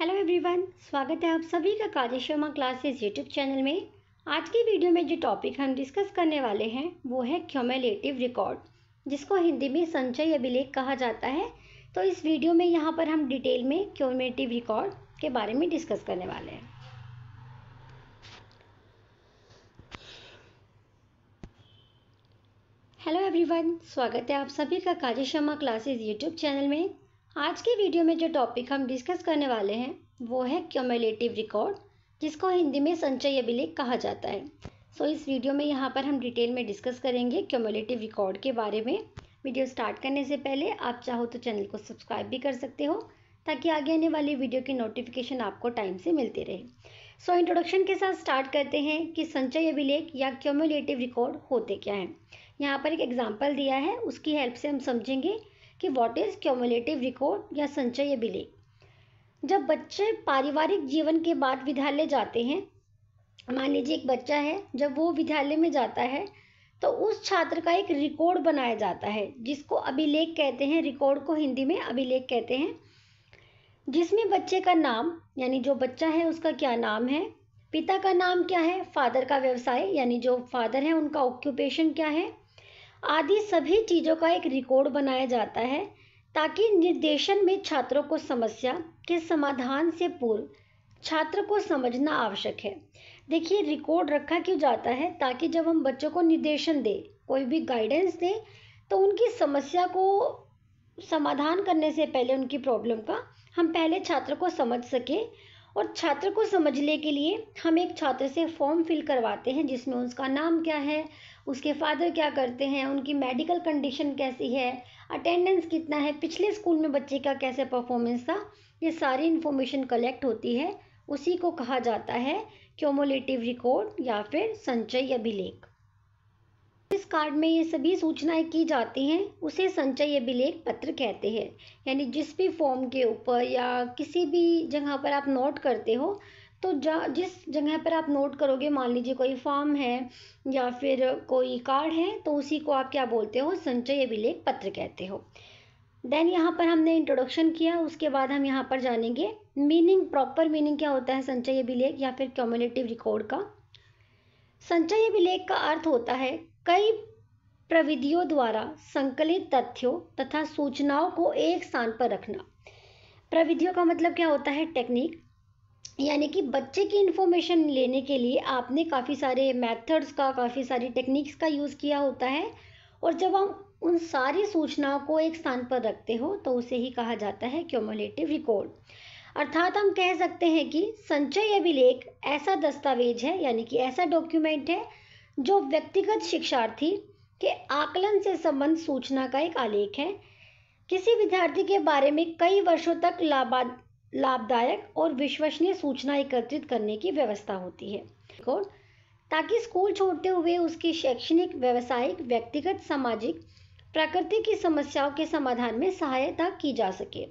Hello everyone स्वागत है आप सभी का Kajal Sharma classes YouTube channel में। आज की वीडियो में जो टॉपिक हम डिस्कस करने वाले हैं, वो है क्यूमुलेटिव रिकॉर्ड जिसको हिंदी में संचय अभिलेख कहा जाता है। तो इस वीडियो में यहाँ पर हम डिटेल में क्यूमुलेटिव रिकॉर्ड के बारे में डिस्कस करने वाले हैं। हेलो एवरीवन स्वागत है आप सभी का Kajal Sharma classes YouTube channel में। आज के वीडियो में जो टॉपिक हम डिस्कस करने वाले हैं वो है क्यूमुलेटिव रिकॉर्ड जिसको हिंदी में संचय अभिलेख कहा जाता है। सो so, इस वीडियो में यहाँ पर हम डिटेल में डिस्कस करेंगे क्यूमुलेटिव रिकॉर्ड के बारे में। वीडियो स्टार्ट करने से पहले आप चाहो तो चैनल को सब्सक्राइब भी कर सकते हो ताकि आगे आने वाली वीडियो की नोटिफिकेशन आपको टाइम से मिलती रहे। सो so, इंट्रोडक्शन के साथ स्टार्ट करते हैं कि संचय अभिलेख या क्यूमुलेटिव रिकॉर्ड होते क्या हैं। यहाँ पर एक एग्ज़ाम्पल दिया है उसकी हेल्प से हम समझेंगे कि व्हाट इज़ क्यूमुलेटिव रिकॉर्ड या संचय अभिलेख जब बच्चे पारिवारिक जीवन के बाद विद्यालय जाते हैं, मान लीजिए एक बच्चा है, जब वो विद्यालय में जाता है तो उस छात्र का एक रिकॉर्ड बनाया जाता है, जिसको अभिलेख कहते हैं रिकॉर्ड को हिंदी में अभिलेख कहते हैं, जिसमें बच्चे का नाम, यानी जो बच्चा है उसका क्या नाम है, पिता का नाम क्या है फादर का व्यवसाय, यानी जो फादर है उनका ऑक्यूपेशन क्या है आदि सभी चीज़ों का एक रिकॉर्ड बनाया जाता है ताकि निर्देशन में छात्रों को समस्या के समाधान से पूर्व छात्र को समझना आवश्यक है। देखिए रिकॉर्ड रखा क्यों जाता है? ताकि जब हम बच्चों को निर्देशन दें, कोई भी गाइडेंस दें तो उनकी समस्या को समाधान करने से पहले उनकी प्रॉब्लम का हम पहले छात्र को समझ सके और छात्र को समझने के लिए हम एक छात्र से फॉर्म फिल करवाते हैं, जिसमें उसका नाम क्या है उसके फादर क्या करते हैं? उनकी मेडिकल कंडीशन कैसी है? अटेंडेंस कितना है? पिछले स्कूल में बच्चे का कैसे परफॉर्मेंस था? ये सारी इन्फॉर्मेशन कलेक्ट होती है। उसी को कहा जाता है क्योमोलेटिव रिकॉर्ड या फिर संचय अभिलेख। इस कार्ड में ये सभी सूचनाएँ की जाती हैं। उसे संचय अभिलेख पत्र कहते हैं। यानी जिस भी फॉर्म के ऊपर या किसी भी जगह पर आप नोट करते हो तो जा, जिस जगह पर आप नोट करोगे, मान लीजिए कोई फॉर्म है या फिर कोई कार्ड है तो उसी को आप क्या बोलते हो? संचय अभिलेख पत्र कहते हो। देन यहाँ पर हमने इंट्रोडक्शन किया, उसके बाद हम यहाँ पर जानेंगे मीनिंग प्रॉपर मीनिंग क्या होता है संचय अभिलेख या फिर क्यूमुलेटिव रिकॉर्ड का। संचय अभिलेख का अर्थ होता है कई प्रविधियों द्वारा संकलित तथ्यों तथा सूचनाओं को एक स्थान पर रखना। प्रविधियों का मतलब क्या होता है? टेक्निक यानी कि बच्चे की इन्फॉर्मेशन लेने के लिए आपने काफ़ी सारे मेथड्स का, काफ़ी सारी टेक्निक्स का यूज़ किया होता है। और जब हम उन सारी सूचनाओं को एक स्थान पर रखते हो तो उसे ही कहा जाता है क्यूमुलेटिव रिकॉर्ड अर्थात हम कह सकते हैं कि संचय अभिलेख ऐसा दस्तावेज़ है, यानी कि ऐसा डॉक्यूमेंट है, जो व्यक्तिगत शिक्षार्थी के आकलन से संबंध सूचना का एक आलेख है। किसी विद्यार्थी के बारे में कई वर्षों तक लाभा लाभदायक और विश्वसनीय सूचना एकत्रित करने की व्यवस्था होती है। ताकि स्कूल छोड़ते हुए उसकी शैक्षणिक, व्यवसायिक, व्यक्तिगत, सामाजिक, प्रकृति की समस्याओं के समाधान में सहायता की जा सके।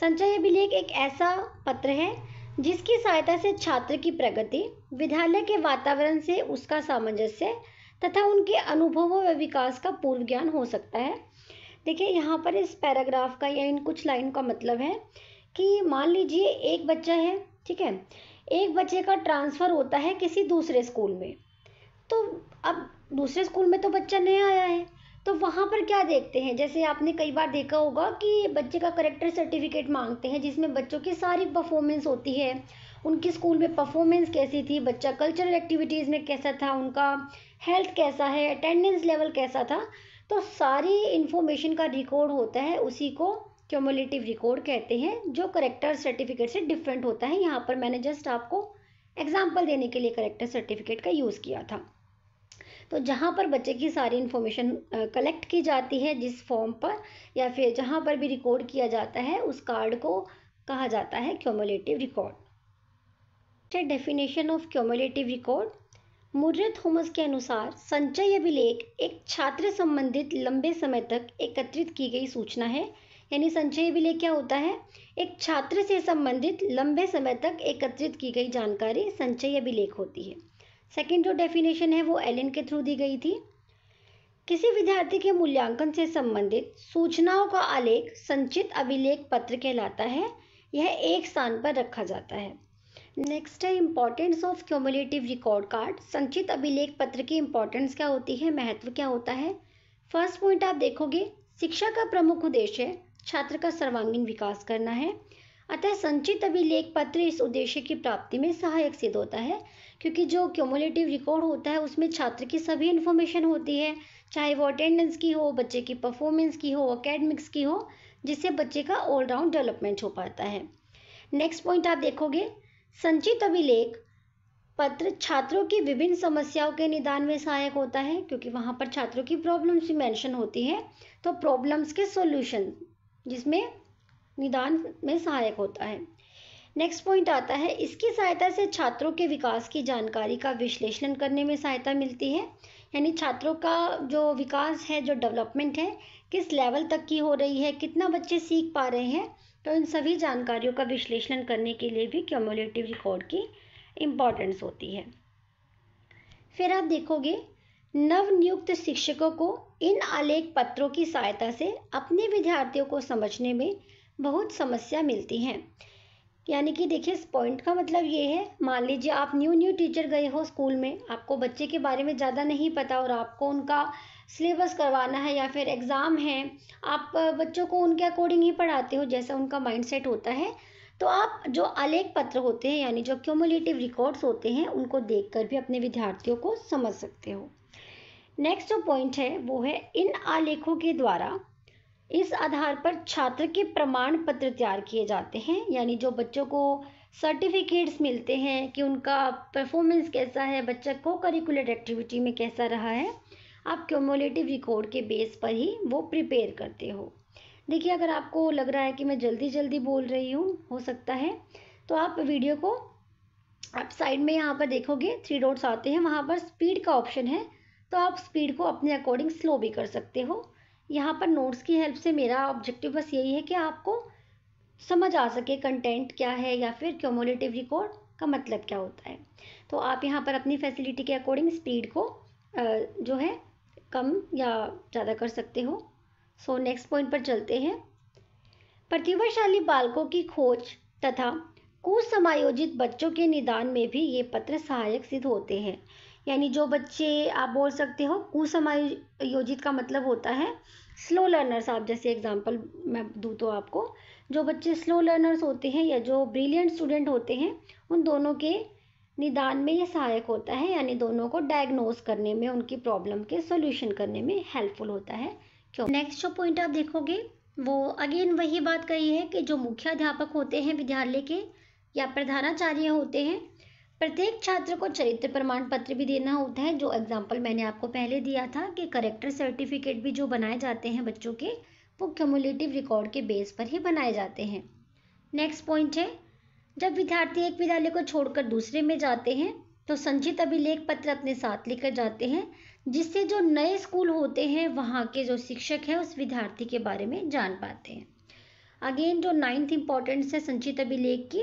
संचय अभिलेख एक ऐसा पत्र है जिसकी सहायता से छात्र की प्रगति, विद्यालय के वातावरण से उसका सामंजस्य तथा उनके अनुभवों व विकास का पूर्व ज्ञान हो सकता है। देखिए, यहाँ पर इस पैराग्राफ का या इन कुछ लाइन का मतलब है कि मान लीजिए एक बच्चा है, ठीक है? एक बच्चे का ट्रांसफ़र होता है किसी दूसरे स्कूल में। तो अब दूसरे स्कूल में तो बच्चा नया आया है तो वहाँ पर क्या देखते हैं? जैसे आपने कई बार देखा होगा कि बच्चे का करेक्टर सर्टिफिकेट मांगते हैं, जिसमें बच्चों की सारी परफॉर्मेंस होती है। उनकी स्कूल में परफॉर्मेंस कैसी थी? बच्चा कल्चरल एक्टिविटीज़ में कैसा था? उनका हेल्थ कैसा है? अटेंडेंस लेवल कैसा था? तो सारी इन्फॉर्मेशन का रिकॉर्ड होता है उसी को क्यूमुलेटिव रिकॉर्ड कहते हैं, जो करेक्टर सर्टिफिकेट से डिफरेंट होता है। यहाँ पर मैंने जस्ट आपको एग्ज़ाम्पल देने के लिए करेक्टर सर्टिफिकेट का यूज़ किया था। तो जहाँ पर बच्चे की सारी इन्फॉर्मेशन कलेक्ट की जाती है, जिस फॉर्म पर, या फिर जहाँ पर भी रिकॉर्ड किया जाता है, उस कार्ड को कहा जाता है cumulative record definition of cumulative record Murray Thomas के अनुसार संचय अभिलेख एक छात्र संबंधित लंबे समय तक एकत्रित की गई सूचना है। यानी संचय अभिलेख क्या होता है? एक छात्र से संबंधित लंबे समय तक एकत्रित की गई जानकारी संचय अभिलेख होती है। सेकंड जो डेफिनेशन है वो एलिन के थ्रू दी गई थी। किसी विद्यार्थी के मूल्यांकन से संबंधित सूचनाओं का आलेख संचित अभिलेख पत्र कहलाता है। यह एक स्थान पर रखा जाता है। नेक्स्ट है importance of cumulative record card संचित अभिलेख पत्र की इम्पोर्टेंस क्या होती है? महत्व क्या होता है? फ़र्स्ट पॉइंट आप देखोगे, शिक्षा का प्रमुख उद्देश्य छात्र का सर्वांगीण विकास करना है। अतः संचित अभिलेख पत्र इस उद्देश्य की प्राप्ति में सहायक सिद्ध होता है, क्योंकि जो क्यूमुलेटिव रिकॉर्ड होता है, उसमें छात्र की सभी इन्फॉर्मेशन होती है, चाहे वो अटेंडेंस की हो, बच्चे की परफॉर्मेंस की हो अकेडमिक्स की हो, जिससे बच्चे का ऑलराउंड डेवलपमेंट हो पाता है। नेक्स्ट पॉइंट आप देखोगे, संचित अभिलेख पत्र छात्रों की विभिन्न समस्याओं के निदान में सहायक होता है, क्योंकि वहाँ पर छात्रों की प्रॉब्लम्स भी मेंशन होती है तो प्रॉब्लम्स के सॉल्यूशन जिसमें निदान में सहायक होता है। नेक्स्ट पॉइंट आता है, इसकी सहायता से छात्रों के विकास की जानकारी का विश्लेषण करने में सहायता मिलती है। यानी छात्रों का जो विकास है, जो डेवलपमेंट है, किस लेवल तक की हो रही है, कितना बच्चे सीख पा रहे हैं तो इन सभी जानकारियों का विश्लेषण करने के लिए भी क्यूमुलेटिव रिकॉर्ड की इम्पॉर्टेंस होती है। फिर आप देखोगे नवनियुक्त शिक्षकों को इन आलेख पत्रों की सहायता से अपने विद्यार्थियों को समझने में बहुत समस्या मिलती है। यानी कि देखिए, इस पॉइंट का मतलब ये है, मान लीजिए आप न्यू न्यू टीचर गए हो स्कूल में, आपको बच्चे के बारे में ज़्यादा नहीं पता और आपको उनका सिलेबस करवाना है या फिर एग्ज़ाम है, आप बच्चों को उनके अकॉर्डिंग ही पढ़ाते हो जैसा उनका माइंडसेट होता है तो आप जो आलेख पत्र होते हैं, यानी जो क्यूमुलेटिव रिकॉर्ड्स होते हैं, उनको देखकर भी अपने विद्यार्थियों को समझ सकते हो। नेक्स्ट जो पॉइंट है, वो है इन आलेखों के द्वारा इस आधार पर छात्र के प्रमाण पत्र तैयार किए जाते हैं। यानी जो बच्चों को सर्टिफिकेट्स मिलते हैं कि उनका परफॉर्मेंस कैसा है, बच्चा को करिकुलर एक्टिविटी में कैसा रहा है, आप क्यूमुलेटिव रिकॉर्ड के बेस पर ही वो प्रिपेयर करते हो। देखिए, अगर आपको लग रहा है कि मैं जल्दी जल्दी बोल रही हूँ, हो सकता है तो आप वीडियो को आप साइड में यहाँ पर देखोगे थ्री डॉट्स आते हैं, वहाँ पर स्पीड का ऑप्शन है। तो आप स्पीड को अपने अकॉर्डिंग स्लो भी कर सकते हो। यहाँ पर नोट्स की हेल्प से मेरा ऑब्जेक्टिव बस यही है कि आपको समझ आ सके कंटेंट क्या है या फिर क्यूमुलेटिव रिकॉर्ड का मतलब क्या होता है। तो आप यहाँ पर अपनी फैसिलिटी के अकॉर्डिंग स्पीड को जो है, कम या ज़्यादा कर सकते हो। सो नेक्स्ट पॉइंट पर चलते हैं। प्रतिभाशाली बालकों की खोज तथा कुसमायोजित बच्चों के निदान में भी ये पत्र सहायक सिद्ध होते हैं। यानी जो बच्चे आप बोल सकते हो, कुसमायोजित का मतलब होता है स्लो लर्नर्स। आप जैसे एग्जांपल मैं दूँ तो आपको, जो बच्चे स्लो लर्नर्स होते हैं या जो ब्रिलियंट स्टूडेंट होते हैं, उन दोनों के निदान में ये सहायक होता है, यानी दोनों को डायग्नोज करने में, उनकी प्रॉब्लम के सोल्यूशन करने में हेल्पफुल होता है। क्यों? नेक्स्ट जो पॉइंट आप देखोगे, वो अगेन वही बात कही है कि जो मुख्य अध्यापक होते हैं, विद्यालय के या प्रधानाचार्य होते हैं प्रत्येक छात्र को चरित्र प्रमाण पत्र भी देना होता है, जो एग्ज़ाम्पल मैंने आपको पहले दिया था कि करेक्टर सर्टिफिकेट भी जो बनाए जाते हैं बच्चों के, वो क्यूमुलेटिव रिकॉर्ड के बेस पर ही बनाए जाते हैं। नेक्स्ट पॉइंट है, जब विद्यार्थी एक विद्यालय को छोड़कर दूसरे में जाते हैं तो संचित अभिलेख पत्र अपने साथ लेकर जाते हैं, जिससे जो नए स्कूल होते हैं, वहाँ के जो शिक्षक हैं, उस विद्यार्थी के बारे में जान पाते हैं। अगेन जो नाइन्थ इंपॉर्टेंस है संचित अभिलेख की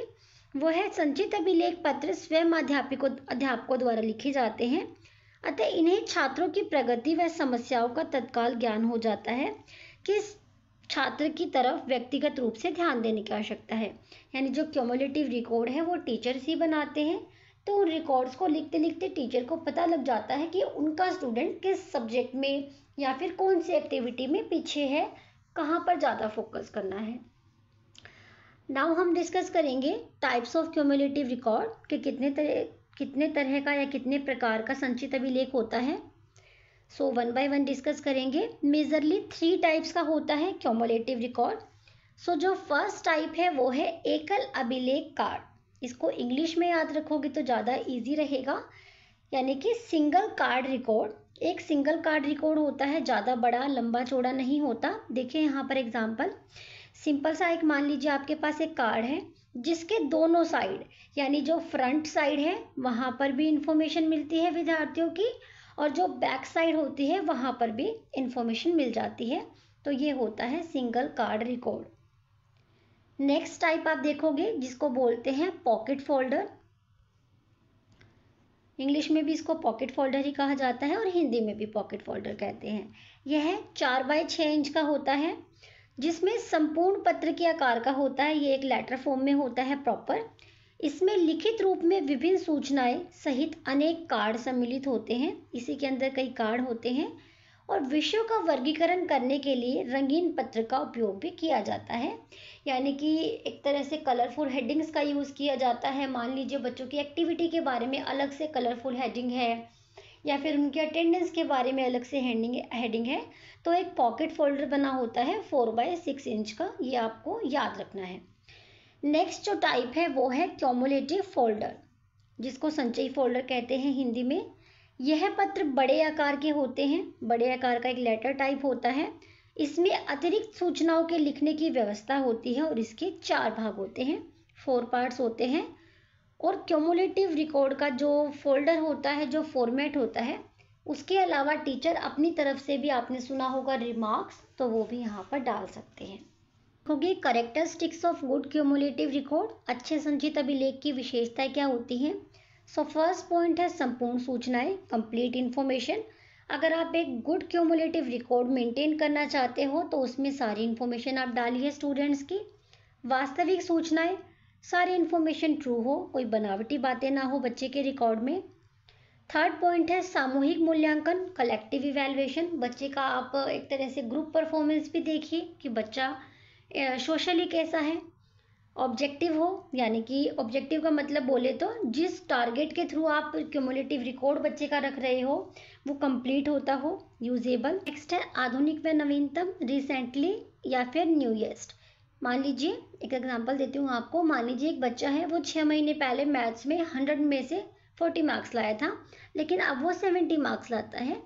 वो है संचित अभिलेख पत्र स्वयं अध्यापकों अध्यापकों द्वारा लिखे जाते हैं। अतः इन्हें छात्रों की प्रगति व समस्याओं का तत्काल ज्ञान हो जाता है कि छात्र की तरफ़ व्यक्तिगत रूप से ध्यान देने की आवश्यकता है। यानी जो क्यूमुलेटिव रिकॉर्ड है, वो टीचर्स ही बनाते हैं। तो उन रिकॉर्ड्स को लिखते लिखते टीचर को पता लग जाता है कि उनका स्टूडेंट किस सब्जेक्ट में या फिर कौन सी एक्टिविटी में पीछे है, कहाँ पर ज़्यादा फोकस करना है। नाउ हम डिस्कस करेंगे टाइप्स ऑफ़ क्यूमुलेटिव रिकॉर्ड के कितने तरह कितने तरह का या कितने प्रकार का संचित अभिलेख होता है। So one by one discuss करेंगे। मेजरली थ्री टाइप्स का होता है क्यूमुलेटिव रिकॉर्ड सो जो फ़र्स्ट टाइप है वो है एकल अभिलेख कार्ड इसको इंग्लिश में याद रखोगे तो ज़्यादा इजी रहेगा। यानी कि सिंगल कार्ड रिकॉर्ड एक सिंगल कार्ड रिकॉर्ड होता है, ज़्यादा बड़ा, लंबा, चौड़ा नहीं होता। देखिए यहाँ पर एग्ज़ाम्पल सिंपल सा एक मान लीजिए आपके पास एक कार्ड है, जिसके दोनों साइड, यानी जो फ्रंट साइड है, वहाँ पर भी इंफॉर्मेशन मिलती है विद्यार्थियों की, और जो बैक साइड होती है, वहाँ पर भी इंफॉर्मेशन मिल जाती है। तो ये होता है single card record next type आप देखोगे, जिसको बोलते हैं पॉकेट फोल्डर इंग्लिश में भी इसको पॉकेट फोल्डर ही कहा जाता है, और हिंदी में भी पॉकेट फोल्डर कहते हैं। यह है चार बाय छः इंच का होता है। जिसमें संपूर्ण पत्र के आकार का होता है, ये एक लेटर फॉर्म में होता है प्रॉपर इसमें लिखित रूप में विभिन्न सूचनाएँ सहित अनेक कार्ड सम्मिलित होते हैं। इसी के अंदर कई कार्ड होते हैं और विषयों का वर्गीकरण करने के लिए रंगीन पत्र का उपयोग भी किया जाता है। यानी कि एक तरह से कलरफुल हेडिंग्स का यूज़ किया जाता है। मान लीजिए बच्चों की एक्टिविटी के बारे में अलग से कलरफुल हेडिंग है। या फिर उनके अटेंडेंस के बारे में अलग से हेडिंग हेडिंग है तो एक पॉकेट फोल्डर बना होता है फोर बाय सिक्स इंच का, ये आपको याद रखना है। नेक्स्ट जो टाइप है, वो है क्योमुलेटिव फोल्डर जिसको संचयी फोल्डर कहते हैं हिंदी में। यह पत्र बड़े आकार के होते हैं, बड़े आकार का एक लेटर टाइप होता है। इसमें अतिरिक्त सूचनाओं के लिखने की व्यवस्था होती है और इसके चार भाग होते हैं फोर पार्ट्स होते हैं। और क्यूमुलेटिव रिकॉर्ड का जो फोल्डर होता है, जो फॉर्मेट होता है, उसके अलावा टीचर अपनी तरफ़ से भी आपने सुना होगा रिमार्क्स तो वो भी यहाँ पर डाल सकते हैं। क्योंकि characteristics of good cumulative record अच्छे संचित अभिलेख की विशेषताएँ क्या होती हैं? सो फ़र्स्ट पॉइंट है संपूर्ण सूचनाएँ कंप्लीट इन्फॉर्मेशन अगर आप एक गुड क्यूमुलेटिव रिकॉर्ड मेंटेन करना चाहते हो तो उसमें सारी इन्फॉर्मेशन आप डालिए स्टूडेंट्स की। वास्तविक सूचनाएँ सारी इन्फॉर्मेशन ट्रू हो, कोई बनावटी बातें ना हो बच्चे के रिकॉर्ड में। थर्ड पॉइंट है सामूहिक मूल्यांकन कलेक्टिव इवेल्युएशन बच्चे का आप एक तरह से ग्रुप परफॉर्मेंस भी देखिए कि बच्चा सोशली कैसा है। ऑब्जेक्टिव हो, यानी कि ऑब्जेक्टिव का मतलब बोले तो जिस टारगेट के थ्रू आप क्यूमुलेटिव रिकॉर्ड बच्चे का रख रहे हो, वो कंप्लीट होता हो यूजेबल नेक्स्ट है आधुनिक व नवीनतम रिसेंटली या फिर न्यूएस्ट मान लीजिए, एक एग्जांपल देती हूँ आपको। मान लीजिए एक बच्चा है, वो छः महीने पहले मैथ्स में हंड्रेड में से फोर्टी मार्क्स लाया था, लेकिन अब वो सेवेंटी मार्क्स लाता है।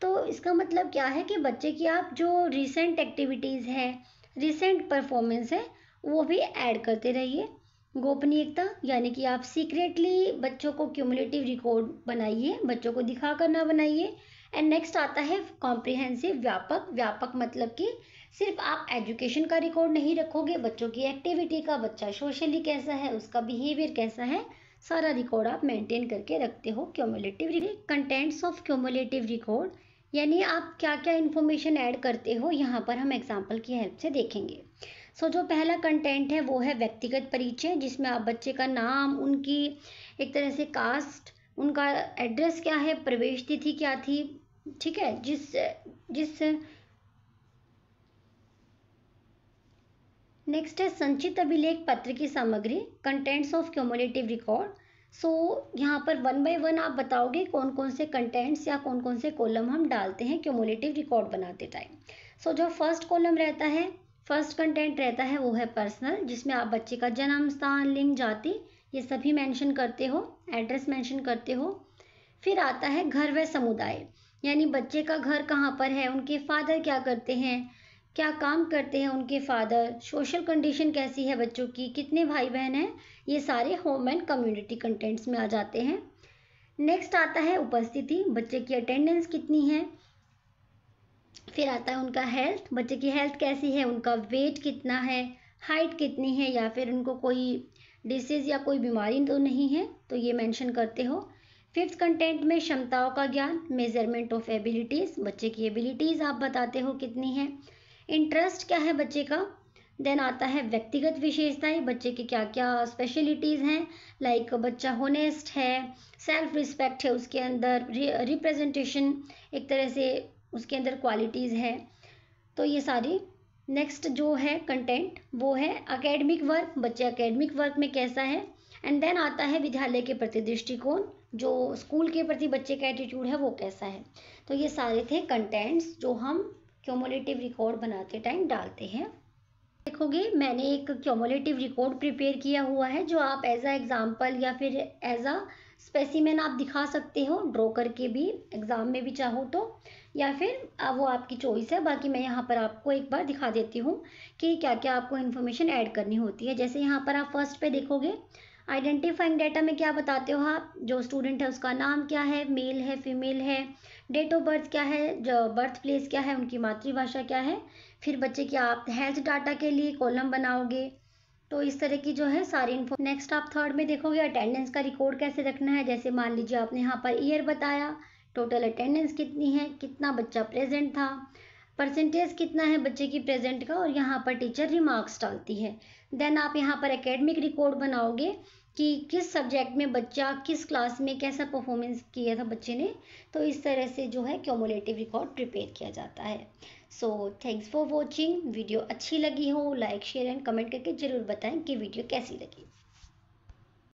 तो इसका मतलब क्या है कि बच्चे की आप जो रिसेंट एक्टिविटीज़ है रिसेंट परफॉर्मेंस है, वो भी ऐड करते रहिए। गोपनीयता, यानी कि आप सीक्रेटली बच्चों को क्यूमुलेटिव रिकॉर्ड बनाइए, बच्चों को दिखा कर ना बनाइए। एंड नेक्स्ट आता है कॉम्प्रिहेंसिव व्यापक। व्यापक मतलब कि सिर्फ़ आप एजुकेशन का रिकॉर्ड नहीं रखोगे बच्चों की एक्टिविटी का बच्चा सोशली कैसा है उसका बिहेवियर कैसा है सारा रिकॉर्ड आप मेंटेन करके रखते हो cumulative contents of cumulative record यानी आप क्या क्या इन्फॉर्मेशन ऐड करते हो यहाँ पर हम एग्ज़ाम्पल की हेल्प से देखेंगे। सो so, जो पहला कंटेंट है वो है व्यक्तिगत परिचय जिसमें आप बच्चे का नाम उनकी एक तरह से कास्ट उनका एड्रेस क्या है प्रवेश तिथि क्या थी ठीक है जिस जिस नेक्स्ट है संचित अभिलेख पत्र की सामग्री contents of cumulative record so यहाँ पर वन बाय वन आप बताओगे कौन कौन से कंटेंट्स या कौन कौन से कॉलम हम डालते हैं क्यूमुलेटिव रिकॉर्ड बनाते टाइम सो so, जो फ़र्स्ट कॉलम रहता है फ़र्स्ट कंटेंट रहता है वो है पर्सनल जिसमें आप बच्चे का जन्म स्थान लिंग जाति ये सभी मेंशन करते हो एड्रेस मेंशन करते हो. फिर आता है घर व समुदाय यानी बच्चे का घर कहाँ पर है उनके फादर क्या करते हैं क्या काम करते हैं उनके फादर? सोशल कंडीशन कैसी है बच्चों की? कितने भाई बहन हैं? ये सारे होम एंड कम्युनिटी कंटेंट्स में आ जाते हैं। नेक्स्ट आता है उपस्थिति। बच्चे की अटेंडेंस कितनी है? फिर आता है उनका हेल्थ बच्चे की हेल्थ कैसी है? उनका वेट कितना है? हाइट कितनी है? या फिर उनको कोई डिसीज़ या कोई बीमारी तो नहीं है? तो ये मेंशन करते हो। फिफ्थ कंटेंट में क्षमताओं का ज्ञान मेज़रमेंट ऑफ़ एबिलिटीज़ बच्चे की एबिलिटीज़ आप बताते हो कितनी है? इंटरेस्ट क्या है बच्चे का? देन आता है व्यक्तिगत विशेषताएँ, बच्चे की क्या क्या स्पेशलिटीज़ हैं? लाइक like बच्चा होनेस्ट है सेल्फ रिस्पेक्ट है उसके अंदर रिप्रेजेंटेशन एक तरह से उसके अंदर क्वालिटीज़ है। तो ये सारी नेक्स्ट जो है कंटेंट वो है अकेडमिक वर्क बच्चे अकेडमिक वर्क में कैसा है? एंड देन आता है विद्यालय के प्रति दृष्टिकोण, जो स्कूल के प्रति बच्चे का एटीट्यूड है वो कैसा है? तो ये सारे थे कंटेंट्स जो हम क्योमोलेटिव रिकॉर्ड बनाते टाइम डालते हैं। देखोगे, मैंने एक क्योमोलेटिव रिकॉर्ड प्रिपेयर किया हुआ है, जो आप एज अ एग्ज़ाम्पल या फिर एज अ स्पेसिमेन आप दिखा सकते हो ड्रॉ करके भी एग्ज़ाम में भी चाहो तो। या फिर वो आपकी चॉइस है, बाकी मैं यहाँ पर आपको एक बार दिखा देती हूँ कि क्या क्या आपको इन्फॉर्मेशन ऐड करनी होती है। जैसे यहाँ पर आप फ़र्स्ट पे देखोगे आइडेंटिफाइंग डाटा में क्या बताते हो आप? जो स्टूडेंट है, उसका नाम क्या है? मेल है फीमेल है डेट ऑफ़ बर्थ क्या है? जो बर्थ प्लेस क्या है? उनकी मातृभाषा क्या है? फिर बच्चे की आप हेल्थ डाटा के लिए कॉलम बनाओगे। तो इस तरह की जो है सारी इन्फो नेक्स्ट आप थर्ड में देखोगे अटेंडेंस का रिकॉर्ड कैसे रखना है? जैसे मान लीजिए आपने यहाँ पर ईयर बताया टोटल अटेंडेंस कितनी है? कितना बच्चा प्रेजेंट था? परसेंटेज कितना है बच्चे की प्रेजेंट का? और यहाँ पर टीचर रिमार्क्स डालती है। देन आप यहाँ पर एकेडमिक रिकॉर्ड बनाओगे। कि किस सब्जेक्ट में बच्चा किस क्लास में कैसा परफॉर्मेंस किया था बच्चे ने तो इस तरह से जो है क्योमुलेटिव रिकॉर्ड प्रिपेयर किया जाता है। So thanks for watching video अच्छी लगी हो लाइक शेयर एंड कमेंट करके ज़रूर बताएँ कि वीडियो कैसी लगी।